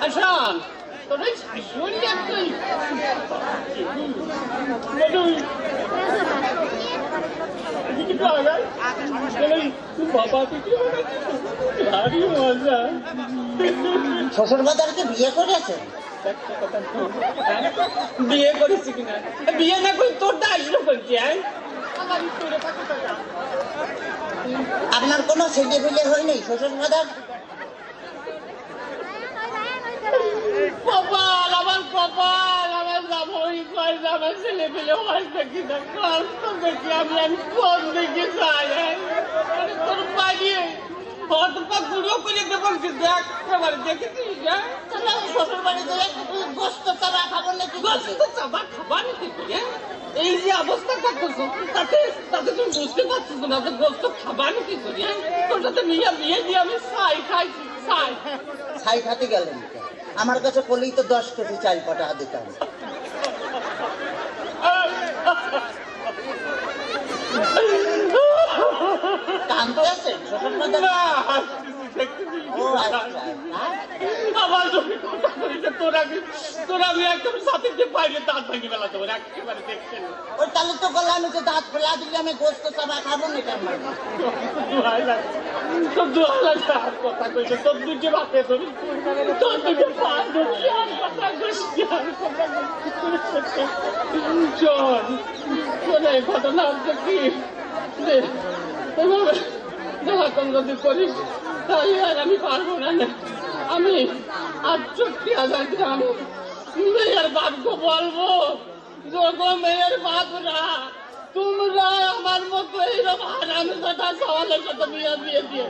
হাসান তোর ওই শাশুড়ি একটাই কিছু আগায় বাবা কিছু ভারী মজা শ্বশুর বাজারকে বিয়ে করেছে? বিয়ে করেছি কিনা? বিয়ে না করে আসলো তোরে কত টাকা আপনার কোনো ছেলে ফেলে হয়নি শ্বশুর বাজার? কপাল আমার কপাল আমার জামাই কয় আমার ছেলে পেলে হয়তো কিনা? কষ্ট দেখি আমি আমি কোন দিকে যাই? হ্যাঁ? তোর বাড়িয়ে হয়তো পা গুঁড়ো এবার দেখেছিস হ্যাঁ তাহলে আমি শ্বশুর তুই, হ্যাঁ? এই যে অবস্থাটা করছ তাতে তাতে তুমি বুঝতে পারছিস না তো গোস্ত খাবা নাকি করি হ্যাঁ? তোর সাথে নিয়ে বিয়ে আমি সাই খাইছি সাই ছাই খাতে কেন? আমার কাছে করলেই তো দশ কেজি চাল পাঠা দিতাম কানতে আছেন ও আচ্ছা? আমার কথা বলিতে তোর আমি তোর আমি একদম সাথে যে বাইরে দাঁত ভাঙি বেলা দেবো একেবারে দেখছেন ওই তাহলে তো বললাম দাঁত ফেলা দিলে আমি গোস্ত চারা খাব না কেন তোর দোহাই লাগে কথা কইছে তোর দুটো বাপে ধরি তোর দুটো পা ধরছি আর কথা কইছি আর কথা কইছি শোন শোন এই ঘটনা হচ্ছে কি এভাবে যখন যদি করিস তাহলে আর আমি পারব না। আমি আটষট্টি হাজার গ্রাম মেয়ের বাপকে বলব যোগো মেয়ের বাপরা তোমরা আমার মতো এইরকম হারামি কথা সওয়ালের সাথে বিয়ে দিয়ে দিয়ে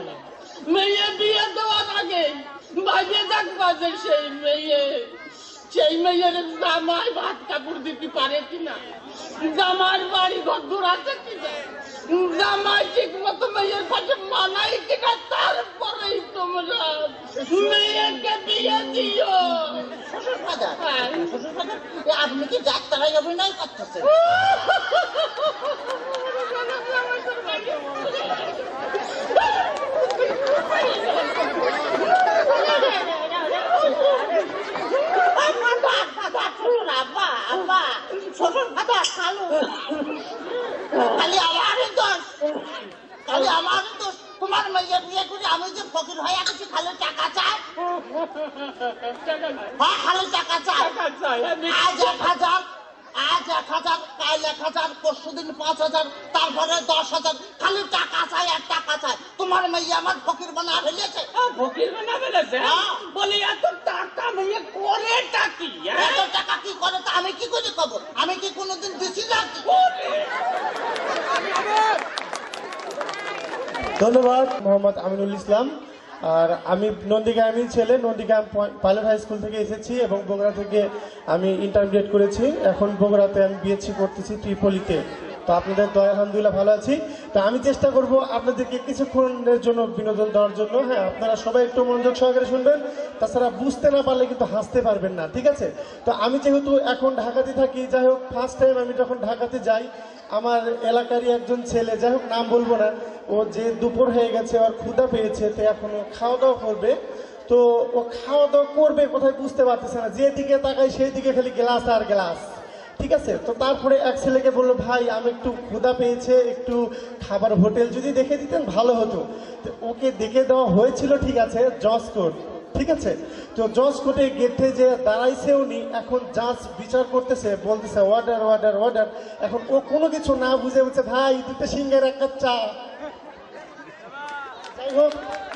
মেয়ে বিয়ে দেওয়ার আগে বাজে থাকবা যে সেই মেয়ে সেই মেয়ের জামাই ভাত কাপড় দিতে পারে কিনা জামার বাড়ি ঘর দূর আছে কিনা জামাই ঠিক মতো মেয়ের পাশে মানাই কিনা তারপরেই তোমরা মেয়েকে বিয়ে দিও আপনি কি যাত্রায় অভিনয় করতেছেন আব্বা আব্বা শ্বশুর বাজার খালু আমারই দোষ। খালি আমারই দোষ তোমার মেয়ে বিয়ে করে আমি যে ফকির হয়ে গেছি খালি টাকা চাই। হ্যাঁ খালি টাকা চাই। আজ এক হাজার। আজ এক হাজার কাল এক হাজার পরশু দিন পাঁচ হাজার তারপরে দশ হাজার। খালি টাকা চাই আর টাকা চাই। তোমার মেয়ে আমার ফকির বানা ফেলেছে। ফকির বানা ফেলেছে? হ্যাঁ। বলি এত টাকা মেয়ে করে টাকি এত টাকা কি করে তা আমি কি করে কব আমি কি কোনোদিন দিছি নাকি ধন্যবাদ মোহাম্মদ আমিনুল ইসলাম। আর আমি নন্দীগ্রামী ছেলে, নন্দীগ্রাম পাইলট হাই স্কুল থেকে এসেছি এবং বগুড়া থেকে আমি ইন্টারমিডিয়েট করেছি। এখন বগুড়াতে আমি বিএসসি করতেছি ত্রিপলিতে। তো আপনাদের দয়া, আলহামদুলিল্লাহ ভালো আছি। তো আমি চেষ্টা করব আপনাদেরকে কিছুক্ষণের জন্য বিনোদন দেওয়ার জন্য। হ্যাঁ আপনারা সবাই একটু মনোযোগ সহকারে শুনবেন। তাছাড়া বুঝতে না পারলে কিন্তু হাসতে পারবেন না, ঠিক আছে? তো আমি যেহেতু এখন ঢাকাতে থাকি, যাই হোক ফার্স্ট টাইম আমি যখন ঢাকাতে যাই, আমার এলাকারই একজন ছেলে, যাই হোক, নাম বলব না, ও যে দুপুর হয়ে গেছে, ওর ক্ষুদা পেয়েছে, তো এখন ও খাওয়া দাওয়া করবে। তো ও খাওয়া দাওয়া করবে কোথায় বুঝতে পারতেছে না, যেদিকে তাকাই সেই দিকে খালি গ্লাস আর গ্লাস। ঠিক আছে? তো তারপরে এক ছেলেকে বলল, ভাই, আমি একটু ক্ষুধা পেয়েছে, একটু খাবার হোটেল যদি দেখে দিতেন ভালো হতো। তো ওকে দেখে দেওয়া হয়েছিল, ঠিক আছে জসকোট ঠিক আছে? তো জজ কোর্টে গেটে যে দাঁড়াইছে উনি এখন জাজ বিচার করতেছে, বলতেছে অর্ডার অর্ডার অর্ডার এখন ও কোনো কিছু না বুঝে বলছে, ভাই, দুটো সিঙ্গের এক কাপ চা। যাই হোক,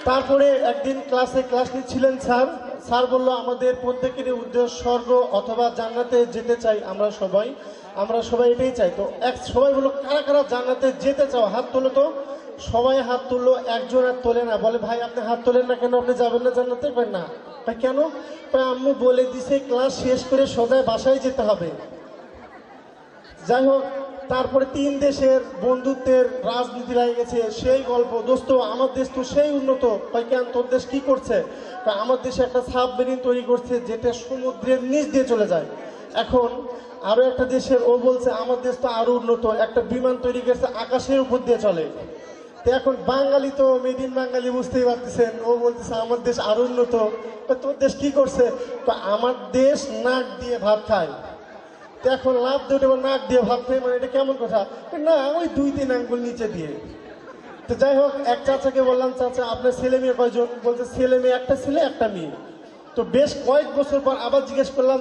তারপরে একদিন ক্লাসে ক্লাস নিচ্ছিলেন স্যার। স্যার বলল, আমাদের প্রত্যেকেরই উদ্দেশ্য স্বর্গ অথবা জান্নাতে যেতে চাই আমরা সবাই। আমরা সবাই এটাই চাই। তো এক সবাই বলল, কারা কারা জান্নাতে যেতে চাও? হাত তোলো তো। সবাই হাত তুললো, একজন আর তোলে না। বলে, ভাই, আপনি হাত তোলেন না কেন? আপনি যাবেন না জান্নাতে? কয়, না। তা কেন? আম্মু বলে দিছে, ক্লাস শেষ করে সোজা বাসায় যেতে হবে। যাই হোক তারপরে তিন দেশের বন্ধুত্বের রাজনীতি লাগে গেছে, সেই গল্প। দোস্ত, আমার দেশ তো সেই উন্নত। কেন, তোর দেশ কি করছে? আমার দেশে একটা সাবমেরিন তৈরি করছে, যেটা সমুদ্রের নিচ দিয়ে চলে যায়। এখন আরও একটা দেশের, ও বলছে, আমার দেশ তো আরও উন্নত। একটা বিমান তৈরি করছে, আকাশের উপর দিয়ে চলে। তো এখন বাঙালি তো মেড ইন বাঙালি বুঝতেই পারতেছেন। ও বলতেছে, আমার দেশ আরও উন্নত। তোর দেশ কি করছে? তো আমার দেশ নাক দিয়ে ভাত খায়। এখন লাভ দিয়ে ওঠে, নাক দিয়ে খায় মানে এটা কেমন কথা? না ওই দুই তিন আঙ্গুল নিচে দিয়ে। তো যাই হোক এক চাচাকে বললাম চাচা আপনার ছেলে মেয়ে কয়জন? বলছে ছেলে মেয়ে একটা ছেলে একটা মেয়ে। তো বেশ কয়েক বছর পর আবার জিজ্ঞেস করলাম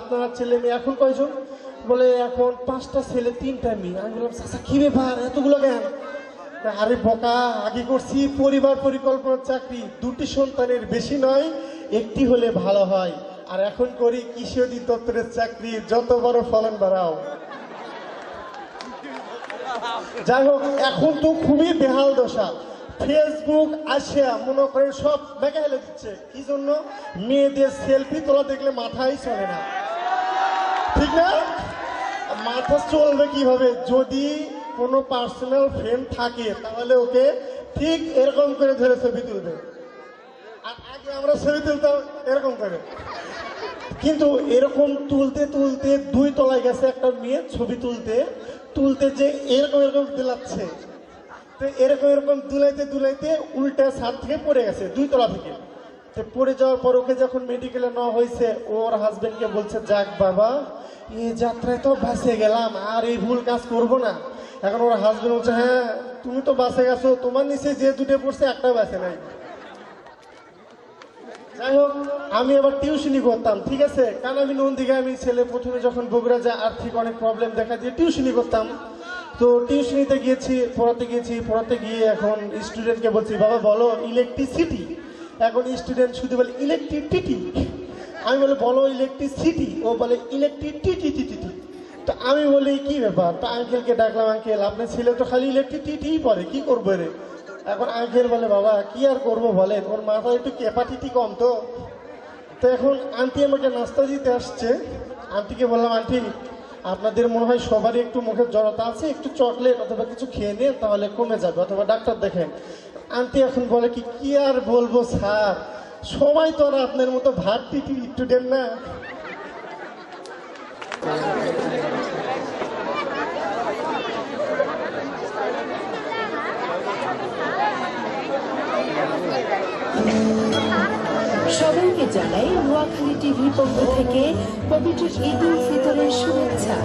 আপনার ছেলে মেয়ে এখন কয়জন? বলে এখন পাঁচটা ছেলে তিনটা মেয়ে। আমি বললাম চাচা কি ব্যাপার? এতগুলো কেন? আরে বকা আগে করছি পরিবার পরিকল্পনার চাকরি। দুটি সন্তানের বেশি নয় একটি হলে ভালো হয়। আর এখন করি কৃষি অধিদপ্তরের চাকরি, যত বড় ফলন বাড়াও। যাই হোক, এখন তো খুবই বেহাল দশা। ফেসবুক আসিয়া মনে করেন সব দেখা হেলে দিচ্ছে। কি জন্য? মেয়েদের সেলফি তোলা দেখলে মাথাই চলে না। ঠিক না? মাথা চলবে কীভাবে? যদি কোনো পার্সোনাল ফ্রেন্ড থাকে, তাহলে ওকে ঠিক এরকম করে ধরে ছবি তুলবে। আগে আমরা ছবি তুলতাম, এরকম করে। কিন্তু এরকম তুলতে তুলতে দুই তলায় গেছে একটা মেয়ে ছবি তুলতে তুলতে যে এরকম এরকম দিলাচ্ছে। তো এরকম এরকম দুলাইতে দুলাইতে উল্টা ছাদ থেকে পড়ে গেছে, দুই তলা থেকে। তো পড়ে যাওয়ার পর ওকে যখন মেডিকেলে নেওয়া হয়েছে ওর হাজবেন্ডকে বলছে, যাক বাবা, এই যাত্রায় তো বাসে গেলাম, আর এই ভুল কাজ করব না। এখন ওর হাজবেন্ড বলছে হ্যাঁ তুমি তো বাসে গেছো, তোমার নিচে যে দুটো পড়ছে, একটা বাসে নাই। যাই হোক, আমি আবার টিউশনি করতাম, ঠিক আছে? কারণ আমি নন্দিকে আমি ছেলে, প্রথমে যখন বগুড়া যায়, আর্থিক অনেক প্রবলেম দেখা দিয়ে টিউশনি করতাম। তো টিউশনিতে গিয়েছি, পড়াতে গিয়েছি, পড়াতে গিয়ে এখন স্টুডেন্টকে বলছি, বাবা, বলো ইলেকট্রিসিটি এখন স্টুডেন্ট শুধু বলে ইলেকট্রিসিটি আমি বলে, বলো ইলেকট্রিসিটি ও বলে ইলেকট্রিসিটি তো আমি বলি, কি ব্যাপার? তো আঙ্কেলকে ডাকলাম আঙ্কেল আপনার ছেলে তো খালি ইলেকট্রিসিটিই পড়ে, কি করবে রে? এখন আঙ্কেল বলে, বাবা, কি আর করব বলেন? ওর মাথায় একটু ক্যাপাসিটি কম তো। তো এখন আন্টি আমাকে নাস্তা দিতে আসছে। আন্টিকে বললাম, আন্টি, আপনাদের মনে হয় সবারই একটু মুখের জড়তা আছে? একটু চকলেট অথবা কিছু খেয়ে নিন, তাহলে কমে যাবে। অথবা ডাক্তার দেখেন। আন্টি এখন বলে কি কি আর বলব স্যার? সবাই তো আর আপনার মতো ভারটি স্টুডেন্ট না। সবাইকে জানাই, নোয়াখালী টিভির পক্ষ থেকে পবিত্র ঈদ উল ফিতরের শুভেচ্ছা।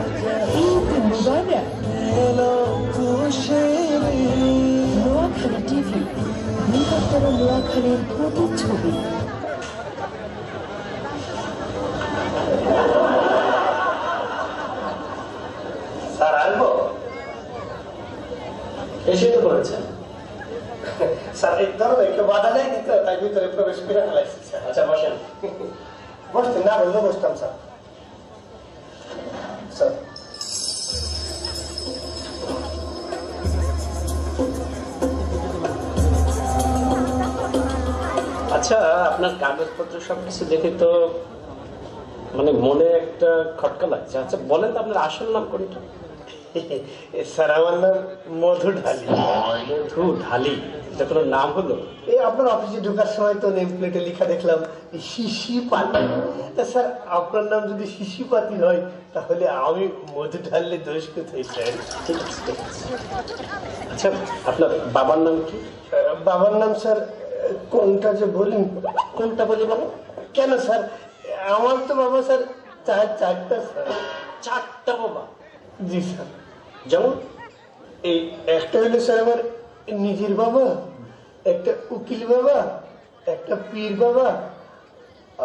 ঈদ মুবারক। নোয়াখালী টিভি নিকটতর নোয়াখালীর প্রতিচ্ছবি। এসে তো করেছেন। স্যার এই ধরো একটু বাধা যায় দিতে তাই ভিতরে প্রবেশ করে ফেলাইছি স্যার। আচ্ছা বসেন। বসতেন না বললে বসতাম স্যার। স্যার। আচ্ছা আপনার কাগজপত্র সবকিছু দেখে তো মানে মনে একটা খটকা লাগছে। আচ্ছা বলেন তো আপনার আসল নাম কোনটা স্যার আমার নাম মধু ঢালি। মধু ঢালি এটা কোনো নাম হলো? এই আপনার অফিসে ঢোকার সময় তো নেম প্লেটে লেখা দেখলাম শিশি পাতি। তা স্যার আপনার নাম যদি শিশি পাতি হয় তাহলে আমি মধু ঢাললে দোষ কোথায় স্যার? ঠিক আছে আচ্ছা আপনার বাবার নাম কি? বাবার নাম স্যার কোনটা যে বলুন? কোনটা বলি মানে কেন স্যার? আমার তো বাবা স্যার চার চারটা স্যার। চারটা বাবা? জি স্যার। যেমন এই একটা হলো স্যার আমার নিজের বাবা একটা উকিল বাবা একটা পীর বাবা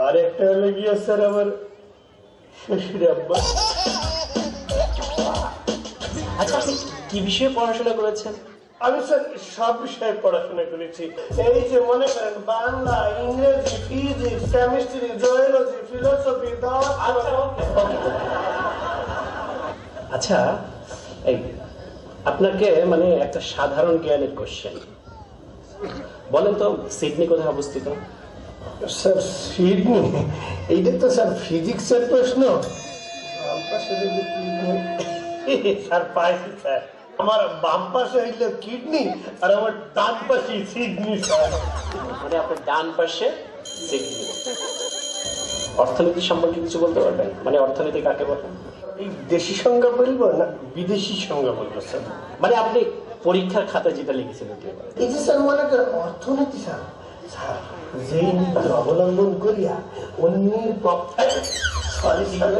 আর একটা হলো গিয়ে স্যার আমার শ্বশুর আব্বা। আচ্ছা আপনি কি বিষয়ে পড়াশোনা করেছেন? আমি স্যার সব বিষয়ে পড়াশোনা করেছি। এই যে মনে করেন বাংলা ইংরেজি ফিজিক্স কেমিস্ট্রি জুওলজি ফিলোসফি আচ্ছা এই আপনাকে মানে একটা সাধারণ জ্ঞানের কোশ্চেন বলেন তো সিডনি কোথায় অবস্থিত? Sir Sydney? এইটা তো স্যার ফিজিক্সের প্রশ্ন। স্যার পাইছি স্যার। আমার বাম পাশে হইল কিডনি আর আমার ডান পাশে সিডনি স্যার। মানে আপনার ডান পাশে সিডনি। অর্থনীতি সম্পর্কে কিছু বলতে পারবেন? মানে অর্থনীতি কাকে বলেন এই দেশি সংজ্ঞা বলব না বিদেশি সংজ্ঞা বলব স্যার? মানে আপনি পরীক্ষার খাতা যেটা লিখেছিল কি বলেন? এই যে স্যার মনে করেন অর্থনীতি স্যার স্যার যেই নীতি অবলম্বন করিয়া অন্যের সরি স্যার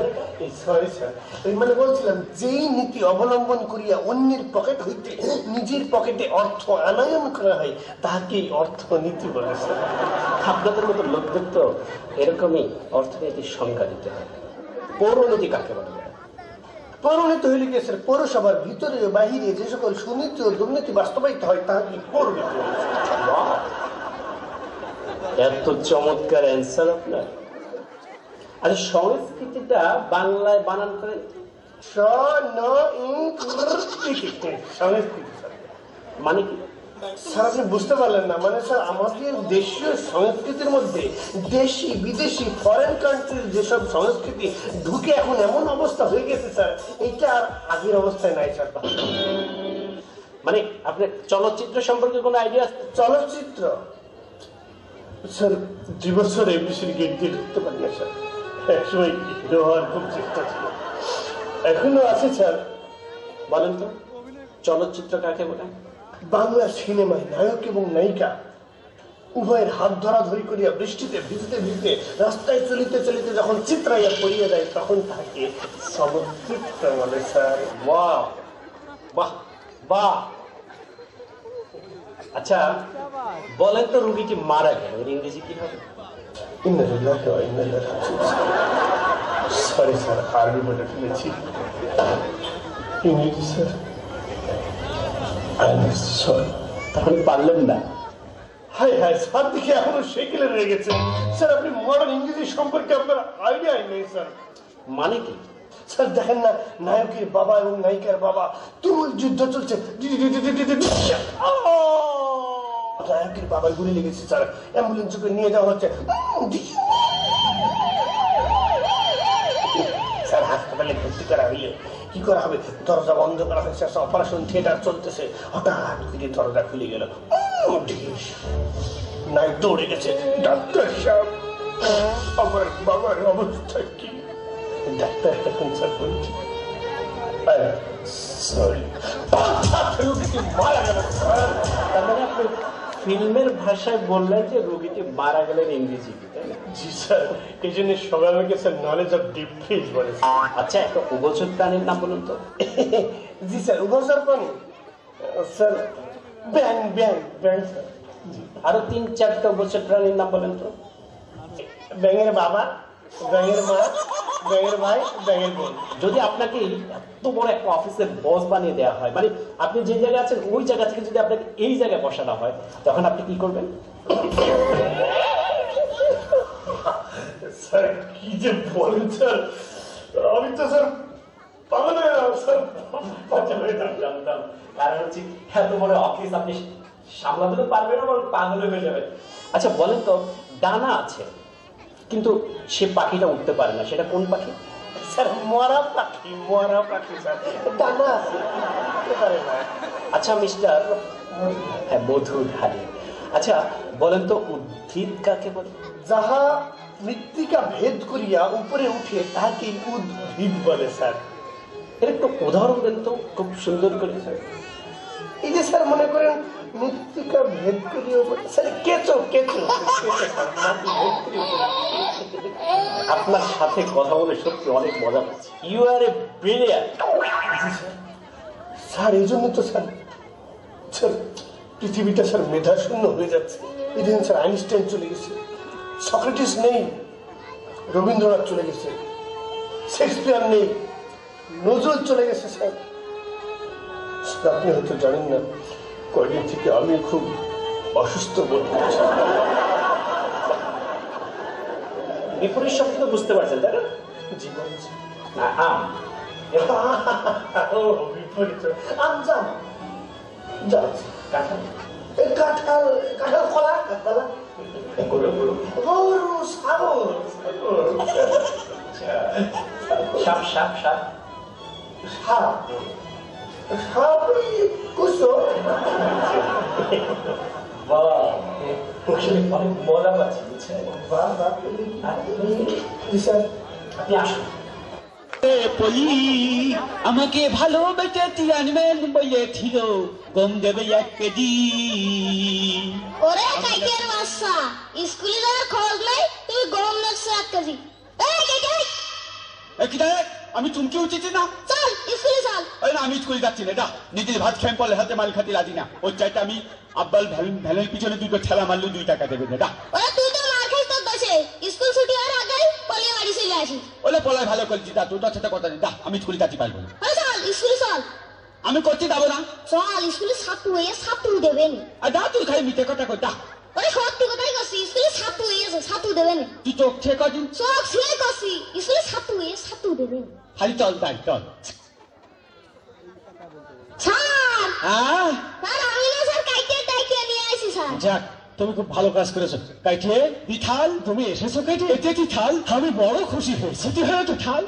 সরি স্যার মানে বলছিলাম যেই নীতি অবলম্বন করিয়া অন্যের পকেট হইতে নিজের পকেটে অর্থ আনয়ন করা হয় তাহাকে অর্থনীতি বলে স্যার। আপনাদের মতো লোকদের তো এরকমই অর্থনীতির সংজ্ঞা দিতে হয়। পৌরনীতি কাকে বলে? পরিণত হইলে গেছে পৌরসভার ভিতরে বাহিরে যে সকল সুনীতি ও দুর্নীতি বাস্তবায়িত হয় তাহাকে কি এত চমৎকার অ্যান্সার আপনার। আচ্ছা সংস্কৃতিটা বাংলায় বানান করেন স ন ই সংস্কৃতি মানে কি? স্যার, আপনি বুঝতে পারলেন না। মানে স্যার, আমাদের দেশীয় সংস্কৃতির মধ্যে দেশি, বিদেশি ফরেন কান্ট্রির যেসব সংস্কৃতি ঢুকে এখন এমন অবস্থা হয়ে গেছে, স্যার এইটা আর আগের অবস্থায় নাই, স্যার। মানে আপনার চলচ্চিত্র সম্পর্কে কোনো আইডিয়া চলচ্চিত্র? স্যার দুই বছর এমবিসির গেট দিয়ে ঢুকতে পারি না স্যার। একসময় হিরো হওয়ার খুব চেষ্টা ছিল। এখনও আছে, স্যার। বলেন তো চলচ্চিত্র কাকে বলে? বাংলা সিনেমায় নায়ক এবং নায়িকা উভয়ের হাত ধরাধরি করিয়া বৃষ্টিতে ভিজতে ভিজতে রাস্তায় চলিতে চলিতে যখন চিত্রাইয়া পড়িয়া যায়, তখন তাকে চলচ্চিত্র বলে, স্যার, বাহ বাহ আচ্ছা বলেন তো রুগীটি মারা গেল, এর ইংরেজি কি হবে? সরি স্যার আরবি বলে ফেলেছি। ইংরেজি স্যার তখন পারলেন না হাই হাই স্যার দিকে এখনও সেকেলে রয়ে গেছে স্যার আপনি মডার্ন ইংরেজি সম্পর্কে আপনার আইডিয়া নেই স্যার মানে কি স্যার দেখেন না নায়কের বাবা এবং নায়িকার বাবা তুমুল যুদ্ধ চলছে নায়কের বাবা গুলি লেগেছে স্যার অ্যাম্বুলেন্স করে নিয়ে যাওয়া হচ্ছে স্যার হাসপাতালে ভর্তি করা হইলে কি করা হবে? দরজা বন্ধ করা হয়েছে একটা অপারেশন থিয়েটার চলতেছে। হঠাৎ করে দরজা খুলে গেল। নায়ক দৌড়ে গেছে। ডাক্তার সাহেব, আমার বাবার অবস্থা কি? ডাক্তার তখন স্যার বলছে সরি মারা গেল। তার মানে আপনি ফিল্মের ভাষায় বললেন যে রোগীটি মারা গেলেন ইংরেজি? জি স্যার। এই জন্য সবাই আমাকে sir knowledge of deep fridge বলে। আচ্ছা একটা উভচর প্রাণীর নাম বলুন তো। জি স্যার উভয় পানি স্যার ব্যাং ব্যাং ব্যাং স্যার। আরও তিন চারটা উভচর প্রাণীর নাম বলেন তো। ব্যাঙের বাবা ব্যাঙের মা ব্যাঙের ভাই ব্যাঙের বোন। যদি আপনাকে এত বড় একটা অফিসের বস বানিয়ে দেওয়া হয় মানে আপনি যে জায়গায় আছেন ওই জায়গা থেকে যদি আপনাকে এই জায়গায় বসানো হয় তখন আপনি কি করবেন? স্যার কি যে বলেন স্যার? আমি তো স্যার পাগল হয়ে গেলাম, স্যার। পাগল হয়ে জানতাম। কারণ হচ্ছে এত বড় অফিস আপনি সামলাতে তো পারবেন না পাগল হয়ে আচ্ছা বলেন তো ডানা আছে। কিন্তু সে পাখিটা উঠতে পারে না। সেটা কোন পাখি? স্যার মরা পাখি মরা পাখি স্যার। ডানা আছে উঠতে পারে না। আচ্ছা মিস্টার হ্যাঁ মধুর হারি আচ্ছা বলেন তো উদ্ভিদ কাকে বলে? যাহা মৃত্তিকা ভেদ করিয়া উপরে উঠে তাহাকে উদ্ভিদ বলে স্যার। এর একটু উদাহরণ দেন তো খুব সুন্দর করে এই যে স্যার মনে করেন মৃত্তিকা ভেদ উপরে স্যার কেঁচো কেঁচো। আপনার সাথে কথা বলে সত্যি অনেক মজা পাচ্ছি। You are a brilliant sir এই জন্য তো স্যার স্যার পৃথিবীটা স্যার মেধা শূন্য হয়ে যাচ্ছে। এদিন স্যার আইনস্টাইন চলে গেছে। সক্রেটিস নেই রবীন্দ্রনাথ চলে গেছে। শেক্সপিয়ার নেই নজরুল চলে গেছে স্যার, আপনি হয়তো জানেন না কয়দিন থেকে আমি খুব অসুস্থ বোধ করছি। বিপরীত শব্দ তো বুঝতে পারছেন তাই না? জীবন আম। বিপরীত। আম কাঁঠাল। কাঁঠাল কাঁঠাল ছাগল। ছাগল সাপ সাপ সাপ। সাপ। সাপ কুসো বাহ আসলে অনেক মজা পাচ্ছি বুঝছেন? বাবা স্যার। আপনি আসুন। আমাকে ভালোবেসে চেয়ারম্যান বলেছিল গম দেবে এক কেজি। ওরে কাইকের বাচ্চা স্কুলে যাওয়ার খরচ নাই তুমি গরম লাগছে এক কেজি। আমি চুমকি উঠেছি না। স্কুলে চল আরে না, আমি স্কুলে যাচ্ছি না নিজের ভাত খেয়ে পড়লে হাতে মাল খাতে রাজি না। ওর চাইতে আমি আব্বাল ভ্যালের পিছনে দুটো ঠেলা দুই টাকা দেবে না ওরে তুই তো মার খাইস তোর দোষে স্কুল ছুটি হওয়ার আগেই পলিয়ে বাড়ি চলে আসিস ওলে পলায় ভালো করেছি দা তোর সাথে কথা নেই দা আমি স্কুলে যাচ্ছি পারব না। চল স্কুলে চল। আমি করতে যাব না। চল স্কুলে ছাত্র হয়ে ছাত্র দেবেন। আর দা তুই খালি মিথ্যে কথা কই দা ওরে সত্যি কথাই করছি স্কুলে ছাত্র হয়েছে ছাত্র দেবেন। তুই চোখ কদিন করছি স্কুলে ছাত্র হয়ে ছাত্র দেবেন। খালি চল তাই চল। স্যার! হ্যাঁ? স্যার আমি না স্যার কাইকে ডাইকে নিয়ে আসি স্যার। যাক তুমি খুব ভালো কাজ করেছ। কাইটে বিথাল তুমি এসেছ কাইটে? এতে কি থাল আমি বড় খুশি হয়েছি। তুই হয়ে তো থাল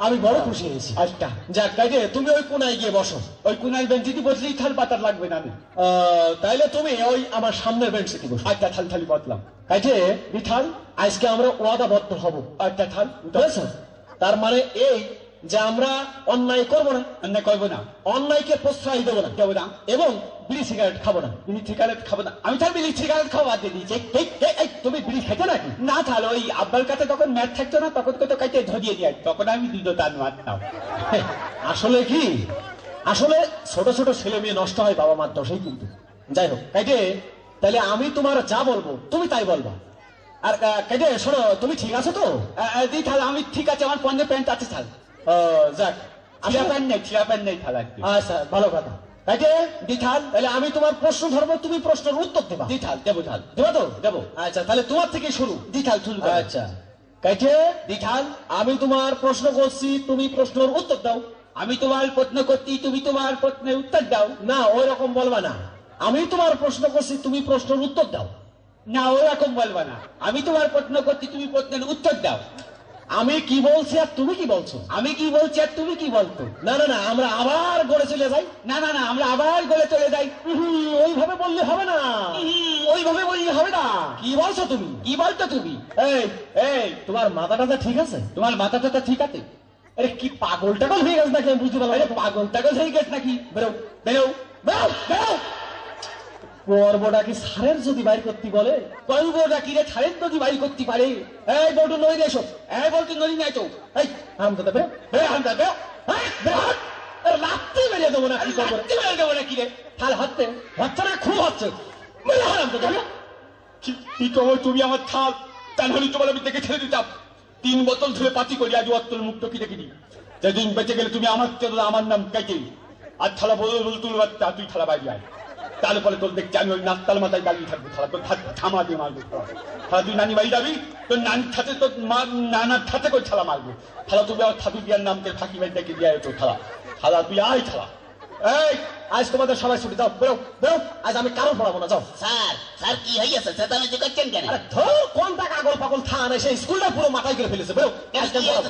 আমি বড় খুশি হয়েছি। আচ্ছা। যাক কাইটে তুমি ওই কোনায় গিয়ে বসো। ওই কুনাল বেঞ্চিটি বসলেই থাল পাতার লাগবে না? আমি আহ, তাইলে তুমি ওই আমার সামনের বেঞ্চে কি বসো? আচ্ছা থাল থালি বদলাম কাইটে বিথাল আজকে আমরা ওয়াদাবদ্ধ হব। আচ্ছা থাল তার মানে এই যে আমরা অন্যায় করব না অন্যায় করব না। অন্যায়কে প্রশ্রয় দেবো না। দেবো না। এবং বিড়ি সিগারেট খাব না। বিড়ি সিগারেট খাব না। আমি তার বিড়ি সিগারেট খাওয়া বাদ দিয়ে দিয়েছি। তুমি বিড়ি খেতে নাকি? না তাহলে ওই আব্বার কাছে যখন ম্যাথ থাকতো না তখন তো কাছে ধরিয়ে দিয়ে তখন আমি দুটো তার মারতাম আসলে কি? আসলে ছোট ছোট ছেলে মেয়ে নষ্ট হয় বাবা মার দোষেই কিন্তু। যাই হোক কাইটে তাহলে আমি তোমার যা বলব তুমি তাই বলবা। আর কাইটে শোনো তুমি ঠিক আছো তো? দিই তাহলে আমি ঠিক আছে। আমার পঞ্জে প্যান্ট আছে তাহলে। যাক। নেই নেই আচ্ছা ভালো কথা। কাইটে দিঠাল। তাহলে আমি তোমার প্রশ্ন ধরবো তুমি প্রশ্নের উত্তর দেবা। দিই থাল দেবো দেবা তো? দেবো। আচ্ছা তাহলে তোমার থেকে শুরু। শুরু আচ্ছা। কাইটে? দিঠাল আমি তোমার প্রশ্ন করছি তুমি প্রশ্নের উত্তর দাও। আমি তোমার প্রশ্ন করছি তুমি তোমার প্রশ্নের উত্তর দাও। না ওই রকম বলবা না। আমি তোমার প্রশ্ন করছি তুমি প্রশ্নের উত্তর দাও। না ওরকম বলবা না। আমি তোমার প্রশ্ন করছি তুমি প্রশ্নের উত্তর দাও। আমি কি বলছি আর তুমি কি বলছো? আমি কি বলছি আর তুমি কি বলতো না না না আমরা আবার গড়ে চলে যাই। না না না আমরা আবার গলে চলে যাই। ওইভাবে বললে হবে না। ওইভাবে বললে হবে না। কি বলছো তুমি? কি বলতো তুমি? এই এই তোমার মাথা টাথা ঠিক আছে? তোমার মাথা টাথা ঠিক আছে। আরে কি পাগল টাগল হয়ে গেছে নাকি আমি বুঝতে পারলাম পাগল টাগল হয়ে গেছে নাকি? বেরো বেরো বেরো বেরো। পর্বটা কি সারের যদি বাইর করতে বলে? গল্পটা কি রে ছাড়েন যদি বাড়ি করতে পারে? এই বটু নই এই বলতে নদী নাই তো। এই আম দাদা মেরে দেবো না কি করব রে? রাত্রি বেরো দেবো না কি রে? থাল হাতে হচ্ছে না খুব হচ্ছে মেরে হারাম কি- কবো তুমি আমার থাল? তা নাহলে তোমার আমি দেখে ছেড়ে দিতাম। তিন বোতল ধরে পাতি করি আজ অত্তল মুক্ত কি দেখে দিই যেদিন বেঁচে গেলে তুমি আমার আমার নাম কেটে আর থালা বল বল তুল বাচ্চা তুই থালা বাইরে আয়। তাহলে পরে তোর দেখছি আমি ওই নাকতাল মাথায় দাঁড়িয়ে থাকব থালা তোর থাক- থামা দিয়ে মারবো। থালা তুই নানি বাড়ি যাবি তোর নানির সাথে তোর মা নানার সাথে করে থালা মারবো। থালা তুমি আমার ঠাকুর বিয়ার নামকে ফাঁকি বাড়ি ডেকে দিয়ে তো থালা। থালা তুই আয় থালা। এই আজ তোমাদের সবাই ছুটি যাও বেরো বেরো। আজ আমি কারও পড়াবো না যাও। স্যার স্যার কি হইয়াছে? করছেন কেন? আরে ধর কোনটা কাগল পাগল থান এসে স্কুলটা পুরো মাথায় করে ফেলেছে বেরো।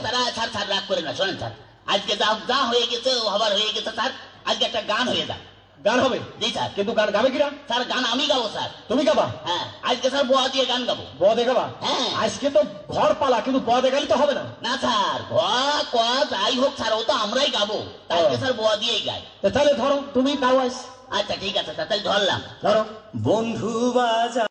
তারা স্যার স্যার রাগ করে না শোনেন স্যার। আজকে যা যা হয়ে গেছে হবার হয়ে গেছে স্যার। আজকে একটা গান হয়ে যা গান হবে? জি স্যার। কিন্তু গান গাবে কিরা? স্যার গান আমি গাবো স্যার। তুমি গাবা? হ্যাঁ আজকে স্যার বোয়া দিয়ে গান গাবো। বদে গাবা? হ্যাঁ। আজকে তো ঘর পালা কিন্তু বদে গালি তো হবে না। না স্যার গোয়া কোয়া যাই হোক স্যার ও তো আমরাই গাবো। আজকে। স্যার বোয়া দিয়েই গাই। তাহলে ধরো তুমি গাও আজ। আচ্ছা ঠিক আছে স্যার তাহলে ধরলাম। ধরো। বন্ধু বাজা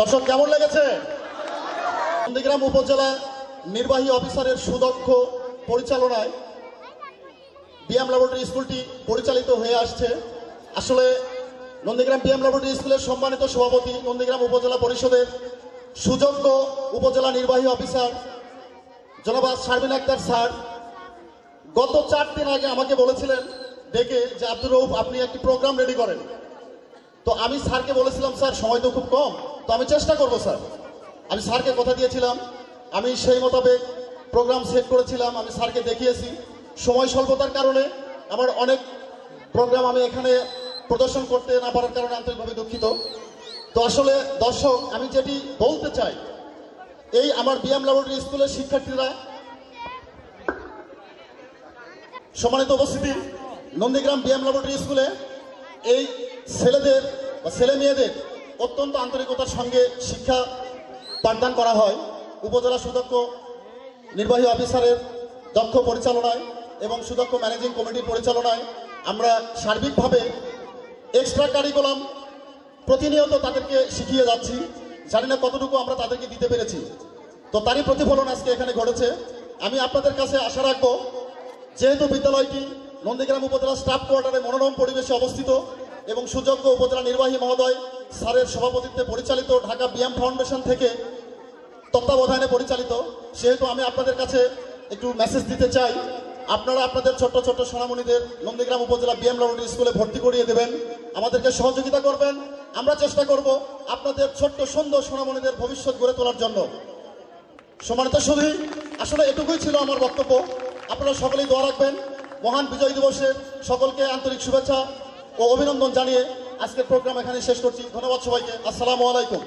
দর্শক, কেমন লেগেছে? নন্দীগ্রাম উপজেলা নির্বাহী অফিসারের সুদক্ষ পরিচালনায় বিএম ল্যাবরেটরি স্কুলটি পরিচালিত হয়ে আসছে। আসলে নন্দীগ্রাম বিএম ল্যাবরেটরি স্কুলের সম্মানিত সভাপতি নন্দীগ্রাম উপজেলা পরিষদের সুযোগ্য উপজেলা নির্বাহী অফিসার জনাবাদ শারমিন আক্তার স্যার, গত চার দিন আগে আমাকে বলেছিলেন ডেকে যে, আব্দুর রৌফ আপনি একটি প্রোগ্রাম রেডি করেন। তো আমি স্যারকে বলেছিলাম, স্যার, সময় তো খুব কম। তো আমি চেষ্টা করব, স্যার। আমি স্যারকে কথা দিয়েছিলাম। আমি সেই মোতাবেক প্রোগ্রাম সেট করেছিলাম, আমি স্যারকে দেখিয়েছি। সময় স্বল্পতার কারণে আমার অনেক প্রোগ্রাম আমি এখানে প্রদর্শন করতে না পারার কারণে আন্তরিকভাবে দুঃখিত। তো আসলে দর্শক, আমি যেটি বলতে চাই, এই আমার বিএম ল্যাবরেটরি স্কুলের শিক্ষার্থীরা, সম্মানিত উপস্থিতি, নন্দীগ্রাম বিএম ল্যাবরেটরি স্কুলে এই ছেলেদের বা ছেলে মেয়েদের অত্যন্ত আন্তরিকতার সঙ্গে শিক্ষা পাঠদান করা হয়। উপজেলা সুদক্ষ নির্বাহী অফিসারের দক্ষ পরিচালনায় এবং সুদক্ষ ম্যানেজিং কমিটির পরিচালনায় আমরা সার্বিকভাবে এক্সট্রা কারিকুলাম প্রতিনিয়ত তাদেরকে শিখিয়ে যাচ্ছি। জানি না কতটুকু আমরা তাদেরকে দিতে পেরেছি। তো তারই প্রতিফলন আজকে এখানে ঘটেছে। আমি আপনাদের কাছে আশা রাখব, যেহেতু বিদ্যালয়টি নন্দীগ্রাম উপজেলা স্টাফ কোয়ার্টারে মনোরম পরিবেশে অবস্থিত এবং সুযোগ্য উপজেলা নির্বাহী মহোদয় স্যারের সভাপতিত্বে পরিচালিত ঢাকা বিএম ফাউন্ডেশন থেকে তত্ত্বাবধানে পরিচালিত। সেহেতু আমি আপনাদের কাছে একটু মেসেজ দিতে চাই। আপনারা আপনাদের ছোট্ট ছোট্ট সোনামণিদের নন্দীগ্রাম উপজেলা বিএম লাউন্ডি স্কুলে ভর্তি করিয়ে দেবেন। আমাদেরকে সহযোগিতা করবেন। আমরা চেষ্টা করব আপনাদের ছোট্ট সুন্দর সোনামণিদের ভবিষ্যৎ গড়ে তোলার জন্য। সম্মানিত সুধী, আসলে এটুকুই ছিল আমার বক্তব্য। আপনারা সকলেই দোয়া রাখবেন। মহান বিজয় দিবসের সকলকে আন্তরিক শুভেচ্ছা ও অভিনন্দন জানিয়ে আজকের প্রোগ্রাম এখানে শেষ করছি। ধন্যবাদ সবাইকে। আসসালামু আলাইকুম।